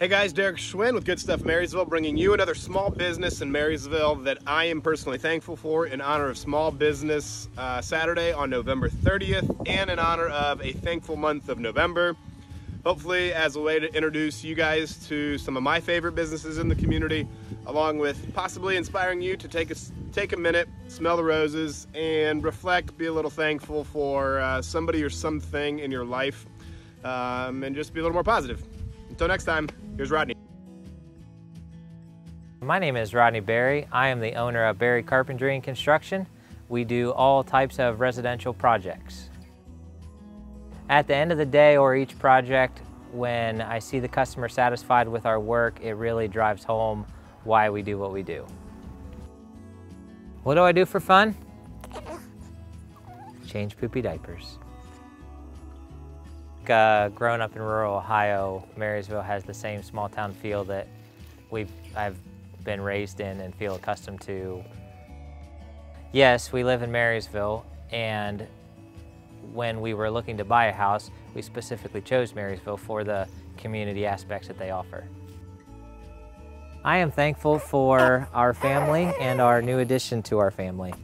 Hey guys, Derek Schwinn with Good Stuff Marysville, bringing you another small business in Marysville that I am personally thankful for in honor of Small Business uh, Saturday on November 30th and in honor of a thankful month of November. Hopefully as a way to introduce you guys to some of my favorite businesses in the community, along with possibly inspiring you to take a, take a minute, smell the roses, and reflect, be a little thankful for uh, somebody or something in your life, um, and just be a little more positive. Until next time. Here's Rodney. My name is Rodney Berry. I am the owner of Berry Carpentry and Construction. We do all types of residential projects. At the end of the day or each project, when I see the customer satisfied with our work, it really drives home why we do what we do. What do I do for fun? Change poopy diapers. Uh, growing up in rural Ohio, Marysville has the same small town feel that we've, I've been raised in and feel accustomed to. Yes, we live in Marysville, and when we were looking to buy a house, we specifically chose Marysville for the community aspects that they offer. I am thankful for our family and our new addition to our family.